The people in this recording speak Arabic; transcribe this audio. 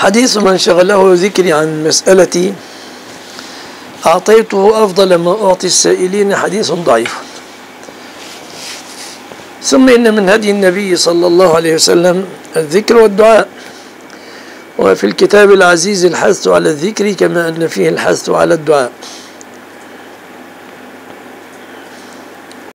حديث من شغله ذكري عن مسألتي أعطيته أفضل ما أعطي السائلين حديث ضعيف. ثم إن من هدي النبي صلى الله عليه وسلم الذكر والدعاء. وفي الكتاب العزيز الحث على الذكر كما أن فيه الحث على الدعاء.